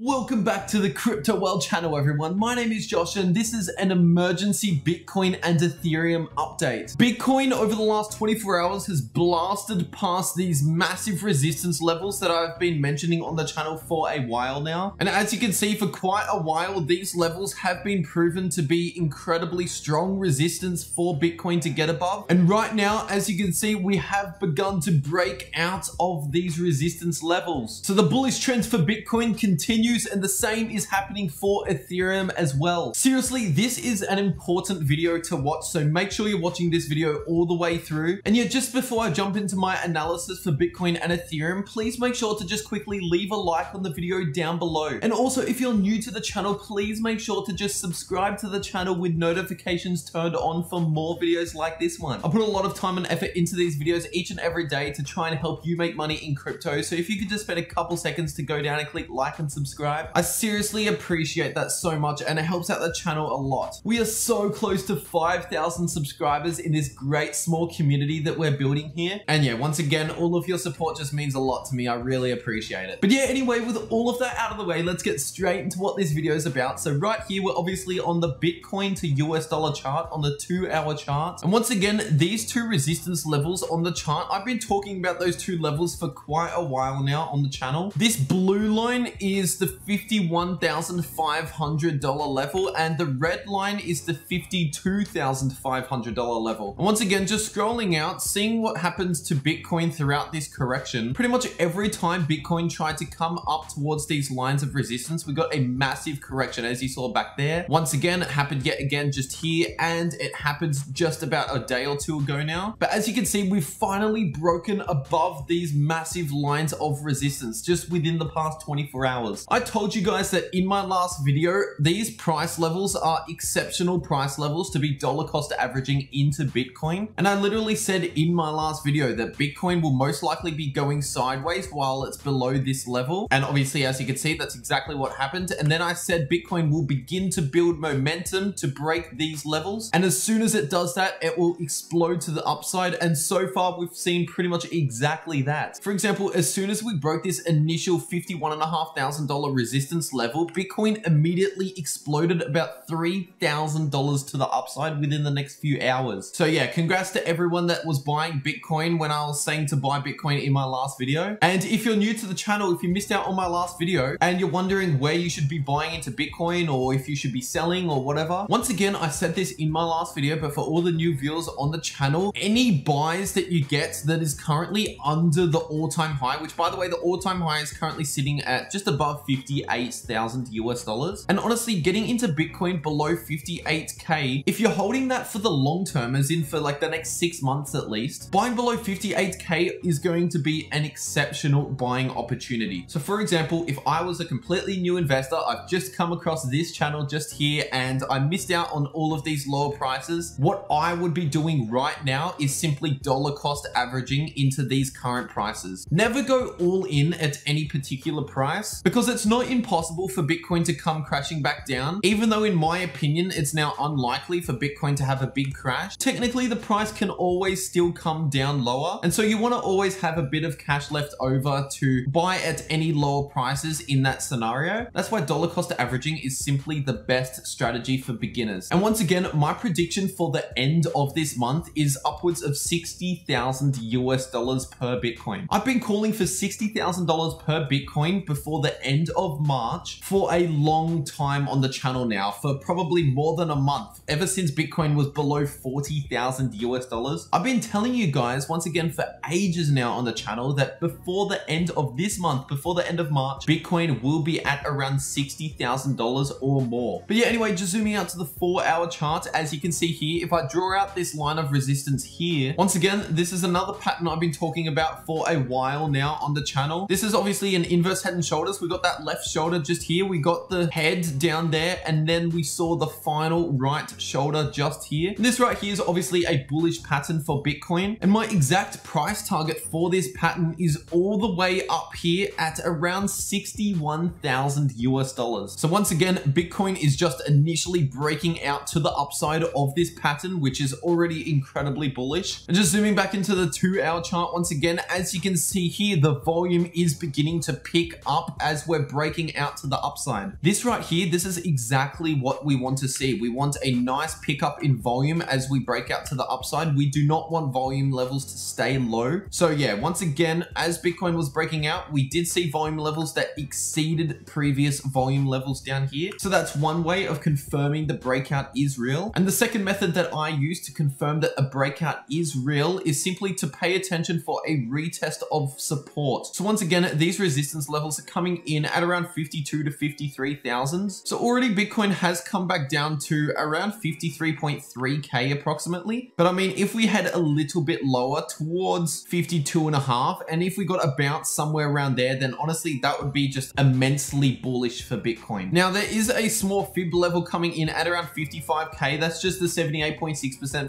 Welcome back to the Crypto World channel, everyone. My name is Josh, and this is an emergency Bitcoin and Ethereum update. Bitcoin over the last 24 hours has blasted past these massive resistance levels that I've been mentioning on the channel for a while now. And as you can see, for quite a while, these levels have been proven to be incredibly strong resistance for Bitcoin to get above. And right now, as you can see, we have begun to break out of these resistance levels. So the bullish trends for Bitcoin continue and the same is happening for Ethereum as well. Seriously, this is an important video to watch, so make sure you're watching this video all the way through. And yeah, just before I jump into my analysis for Bitcoin and Ethereum, please make sure to just quickly leave a like on the video down below. And also, if you're new to the channel, please make sure to just subscribe to the channel with notifications turned on for more videos like this one. I put a lot of time and effort into these videos each and every day to try and help you make money in crypto. So if you could just spend a couple seconds to go down and click like and subscribe subscribe. I seriously appreciate that so much and it helps out the channel a lot. We are so close to 5,000 subscribers in this great small community that we're building here. And yeah, once again, all of your support just means a lot to me. I really appreciate it. But yeah, anyway, with all of that out of the way, let's get straight into what this video is about. So right here, we're obviously on the Bitcoin to US dollar chart on the two hour chart. And once again, these two resistance levels on the chart, I've been talking about those two levels for quite a while now on the channel. This blue line is the $51,500 level and the red line is the $52,500 level. And once again, just scrolling out, seeing what happens to Bitcoin throughout this correction, pretty much every time Bitcoin tried to come up towards these lines of resistance, we got a massive correction as you saw back there. Once again, it happened yet again just here and it happens just about a day or two ago now. But as you can see, we've finally broken above these massive lines of resistance just within the past 24 hours. Told you guys that in my last video, these price levels are exceptional price levels to be dollar cost averaging into Bitcoin. And I literally said in my last video that Bitcoin will most likely be going sideways while it's below this level. And obviously, as you can see, that's exactly what happened. And then I said Bitcoin will begin to build momentum to break these levels. And as soon as it does that, it will explode to the upside. And so far, we've seen pretty much exactly that. For example, as soon as we broke this initial $51,500 resistance level, Bitcoin immediately exploded about $3,000 to the upside within the next few hours. So yeah, congrats to everyone that was buying Bitcoin when I was saying to buy Bitcoin in my last video. And if you're new to the channel, if you missed out on my last video and you're wondering where you should be buying into Bitcoin or if you should be selling or whatever, once again, I said this in my last video, but for all the new viewers on the channel, any buys that you get that is currently under the all-time high, which by the way, the all-time high is currently sitting at just above 50 58,000 US dollars. And honestly, getting into Bitcoin below 58K, if you're holding that for the long term, as in for like the next six months at least, buying below 58K is going to be an exceptional buying opportunity. So for example, if I was a completely new investor, I've just come across this channel just here and I missed out on all of these lower prices, what I would be doing right now is simply dollar cost averaging into these current prices. Never go all in at any particular price because it's not impossible for Bitcoin to come crashing back down. Even though in my opinion, it's now unlikely for Bitcoin to have a big crash, technically the price can always still come down lower. And so you want to always have a bit of cash left over to buy at any lower prices in that scenario. That's why dollar cost averaging is simply the best strategy for beginners. And once again, my prediction for the end of this month is upwards of 60,000 US dollars per Bitcoin. I've been calling for $60,000 per Bitcoin before the end of March for a long time on the channel now, for probably more than a month, ever since Bitcoin was below 40,000 US dollars. I've been telling you guys once again for ages now on the channel that before the end of this month, before the end of March, Bitcoin will be at around $60,000 or more. But yeah, anyway, just zooming out to the four hour chart, as you can see here, if I draw out this line of resistance here, once again, this is another pattern I've been talking about for a while now on the channel. This is obviously an inverse head and shoulders. We got that left shoulder just here. We got the head down there and then we saw the final right shoulder just here. And this right here is obviously a bullish pattern for Bitcoin. And my exact price target for this pattern is all the way up here at around 61,000 US dollars. So once again, Bitcoin is just initially breaking out to the upside of this pattern, which is already incredibly bullish. And just zooming back into the two hour chart once again, as you can see here, the volume is beginning to pick up as we're breaking out to the upside. This right here, this is exactly what we want to see. We want a nice pickup in volume as we break out to the upside. We do not want volume levels to stay low. So yeah, once again, as Bitcoin was breaking out, we did see volume levels that exceeded previous volume levels down here. So that's one way of confirming the breakout is real. And the second method that I use to confirm that a breakout is real is simply to pay attention for a retest of support. So once again, these resistance levels are coming in at around 52 to 53,000. So already Bitcoin has come back down to around 53.3K approximately. But I mean, if we had a little bit lower towards 52 and a half, and if we got a bounce somewhere around there, then honestly, that would be just immensely bullish for Bitcoin. Now, there is a small fib level coming in at around 55K. That's just the 78.6%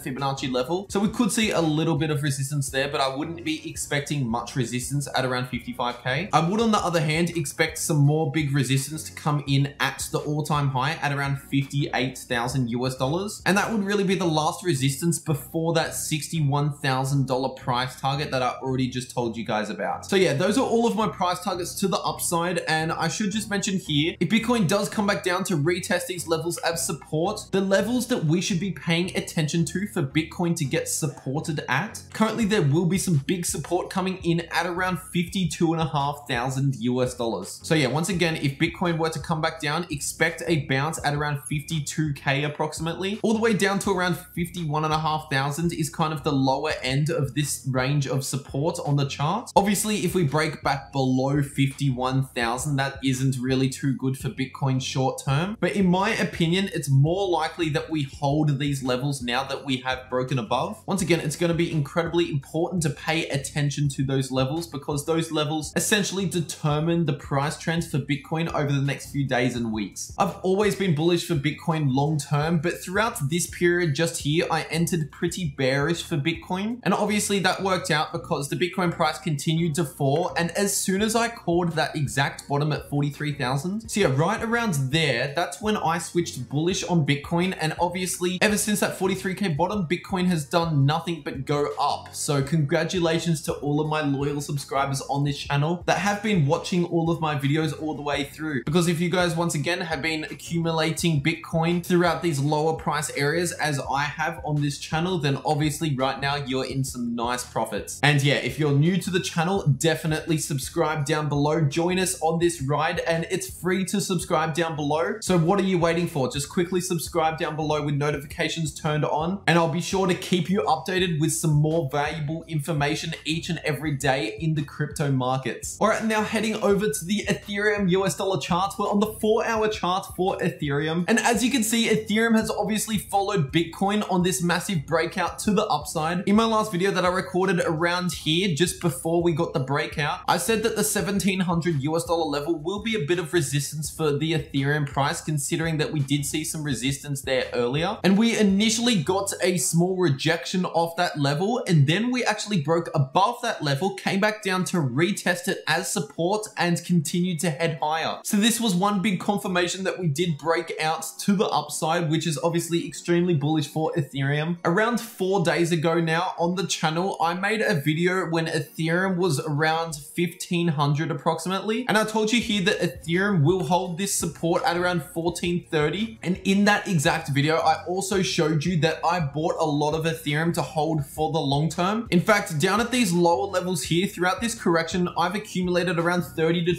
Fibonacci level. So we could see a little bit of resistance there, but I wouldn't be expecting much resistance at around 55K. I would, on the other hand, expect some more big resistance to come in at the all-time high at around 58,000 US dollars. And that would really be the last resistance before that $61,000 price target that I already just told you guys about. So yeah, those are all of my price targets to the upside. And I should just mention here, if Bitcoin does come back down to retest these levels as support, the levels that we should be paying attention to for Bitcoin to get supported at, currently there will be some big support coming in at around 52,500 US dollars. So yeah, once again, if Bitcoin were to come back down, expect a bounce at around 52K approximately, all the way down to around 51,500 is kind of the lower end of this range of support on the chart. Obviously, if we break back below 51,000, that isn't really too good for Bitcoin short term. But in my opinion, it's more likely that we hold these levels now that we have broken above. Once again, it's going to be incredibly important to pay attention to those levels because those levels essentially determine the price trends for Bitcoin over the next few days and weeks. I've always been bullish for Bitcoin long term, but throughout this period just here, I entered pretty bearish for Bitcoin. And obviously that worked out because the Bitcoin price continued to fall. And as soon as I called that exact bottom at 43,000, so yeah, right around there, that's when I switched bullish on Bitcoin. And obviously ever since that 43K bottom, Bitcoin has done nothing but go up. So congratulations to all of my loyal subscribers on this channel that have been watching all of my videos all the way through. Because if you guys once again have been accumulating Bitcoin throughout these lower price areas as I have on this channel, then obviously right now you're in some nice profits. And yeah, if you're new to the channel, definitely subscribe down below. Join us on this ride and it's free to subscribe down below. So what are you waiting for? Just quickly subscribe down below with notifications turned on and I'll be sure to keep you updated with some more valuable information each and every day in the crypto markets. All right, now heading over to the Ethereum US dollar charts. We're on the four hour chart for Ethereum. And as you can see, Ethereum has obviously followed Bitcoin on this massive breakout to the upside. In my last video that I recorded around here, just before we got the breakout, I said that the 1700 US dollar level will be a bit of resistance for the Ethereum price, considering that we did see some resistance there earlier. And we initially got a small rejection off that level, and then we actually broke above that level, came back down to retest it as support and continued to head higher. So this was one big confirmation that we did break out to the upside, which is obviously extremely bullish for Ethereum. Around four days ago now on the channel, I made a video when Ethereum was around 1500 approximately. And I told you here that Ethereum will hold this support at around 1430. And in that exact video, I also showed you that I bought a lot of Ethereum to hold for the long term. In fact, down at these lower levels here, throughout this correction, I've accumulated around 30 to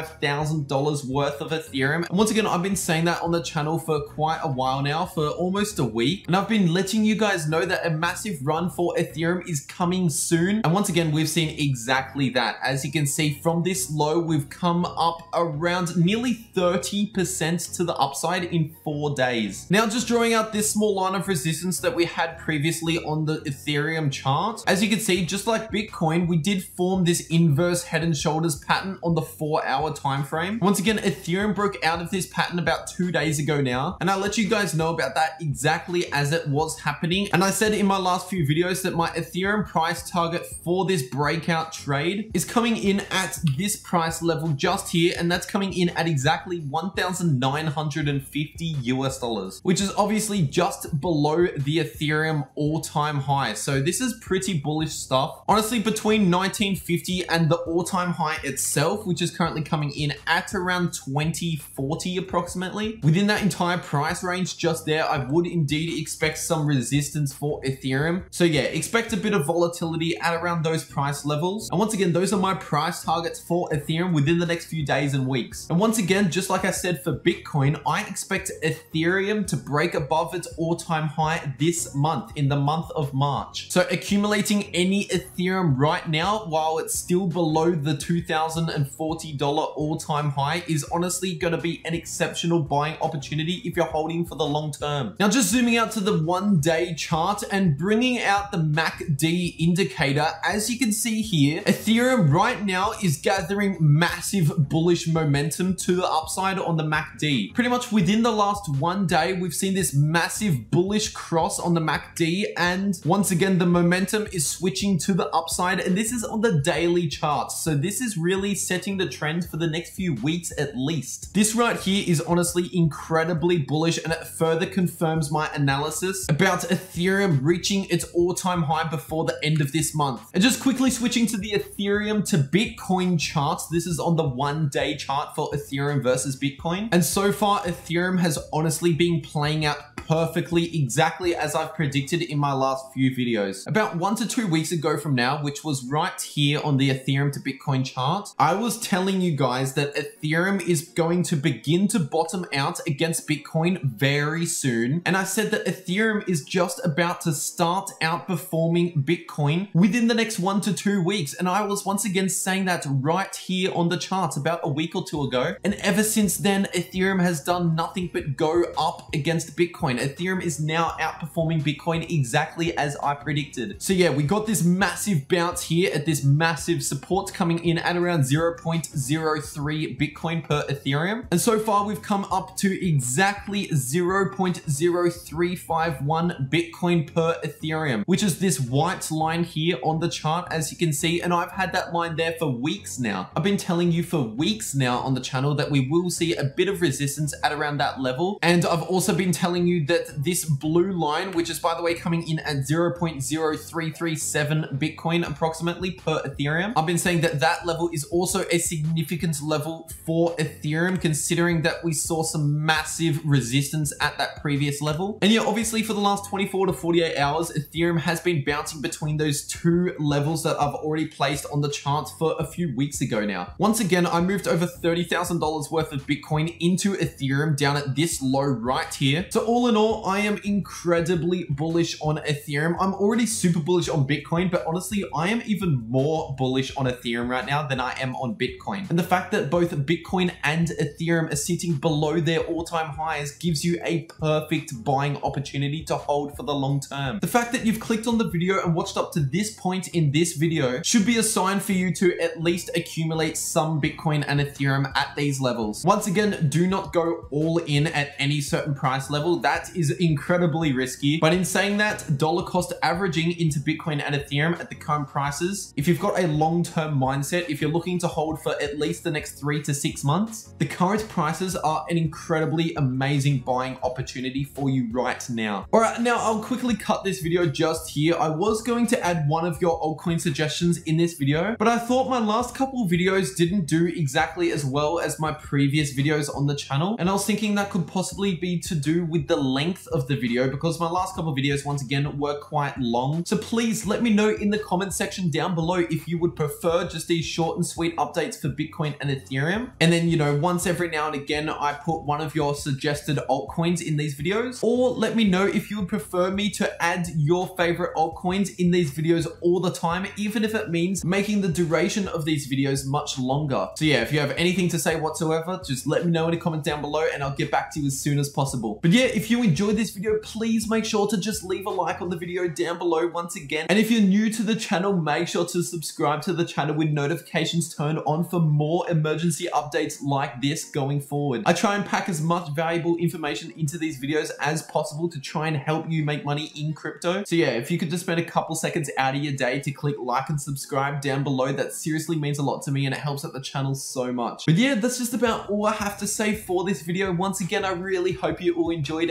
$35,000 worth of Ethereum. And once again, I've been saying that on the channel for quite a while now, for almost a week. And I've been letting you guys know that a massive run for Ethereum is coming soon. And once again, we've seen exactly that. As you can see from this low, we've come up around nearly 30% to the upside in four days. Now, just drawing out this small line of resistance that we had previously on the Ethereum chart. As you can see, just like Bitcoin, we did form this inverse head and shoulders pattern on the four hour time frame. Once again, Ethereum broke out of this pattern about two days ago now. And I let you guys know about that exactly as it was happening. And I said in my last few videos that my Ethereum price target for this breakout trade is coming in at this price level just here. And that's coming in at exactly 1,950 US dollars, which is obviously just below the Ethereum all-time high. So this is pretty bullish stuff. Honestly, between 1950 and the all-time high itself, which is currently coming in at around 2040 approximately. Within that entire price range just there, I would indeed expect some resistance for Ethereum. So yeah, expect a bit of volatility at around those price levels. And once again, those are my price targets for Ethereum within the next few days and weeks. And once again, just like I said for Bitcoin, I expect Ethereum to break above its all-time high this month, in the month of March. So accumulating any Ethereum right now, while it's still below the $2,040 all-time high, is honestly going to be an exceptional buying opportunity if you're holding for the long term. Now, just zooming out to the one-day chart and bringing out the MACD indicator, as you can see here, Ethereum right now is gathering massive bullish momentum to the upside on the MACD. Pretty much within the last one day, we've seen this massive bullish cross on the MACD, and once again, the momentum is switching to the upside, and this is on the daily charts. So this is really setting the trend for the next few weeks at least. This right here is honestly incredibly bullish, and it further confirms my analysis about Ethereum reaching its all-time high before the end of this month. And just quickly switching to the Ethereum to Bitcoin charts, this is on the one-day chart for Ethereum versus Bitcoin. And so far, Ethereum has honestly been playing out perfectly exactly as I've predicted in my last few videos. About one to two weeks ago from now, which was right here on the Ethereum to Bitcoin chart, I was telling you guys that Ethereum is going to begin to bottom out against Bitcoin very soon. And I said that Ethereum is just about to start outperforming Bitcoin within the next one to two weeks. And I was once again saying that right here on the charts about a week or two ago. And ever since then, Ethereum has done nothing but go up against Bitcoin. Ethereum is now outperforming Bitcoin exactly as I predicted. So yeah, we got this massive bounce here at this massive support coming in at around 0.03 Bitcoin per Ethereum. And so far we've come up to exactly 0.0351 Bitcoin per Ethereum, which is this white line here on the chart, as you can see. And I've had that line there for weeks now. I've been telling you for weeks now on the channel that we will see a bit of resistance at around that level. And I've also been telling you that this blue line, which is by the way coming in at 0.0337 Bitcoin approximately per Ethereum, I've been saying that that level is also a significant level for Ethereum, considering that we saw some massive resistance at that previous level. And yeah, obviously for the last 24 to 48 hours, Ethereum has been bouncing between those two levels that I've already placed on the charts for a few weeks ago now. Once again, I moved over $30,000 worth of Bitcoin into Ethereum down at this low right here. So all in all, I am incredibly bullish on Ethereum. I'm already super bullish on Bitcoin, but honestly, I am even more bullish on Ethereum right now than I am on Bitcoin. And the fact that both Bitcoin and Ethereum are sitting below their all-time highs gives you a perfect buying opportunity to hold for the long term. The fact that you've clicked on the video and watched up to this point in this video should be a sign for you to at least accumulate some Bitcoin and Ethereum at these levels. Once again, do not go all in at any certain price level. That is incredibly risky. But in saying that, dollar cost averaging into Bitcoin and Ethereum at the current prices, if you've got a long-term mindset, if you're looking to hold for at least the next three to six months, the current prices are an incredibly amazing buying opportunity for you right now. All right, now I'll quickly cut this video just here. I was going to add one of your altcoin suggestions in this video, but I thought my last couple videos didn't do exactly as well as my previous videos on the channel. And I was thinking that could possibly be to do with the length of the video because my last couple videos, once again, were quite long. So please let me know in the comment section down below if you would prefer just these short and sweet updates for Bitcoin and Ethereum. And then, you know, once every now and again, I put one of your suggested altcoins in these videos. Or let me know if you would prefer me to add your favorite altcoins in these videos all the time, even if it means making the duration of these videos much longer. So yeah, if you have anything to say whatsoever, just let me know in a comment down below and I'll get back to you as soon as possible. But yeah, if you enjoyed this video, please make sure to just leave a like on the video down below once again. And if you're new to the channel, make sure to subscribe to the channel with notifications turned on for more emergency updates like this going forward. I try and pack as much valuable information into these videos as possible to try and help you make money in crypto. So yeah, if you could just spend a couple seconds out of your day to click like and subscribe down below, that seriously means a lot to me and it helps out the channel so much. But yeah, that's just about all I have to say for this video. Once again, I really hope you all enjoyed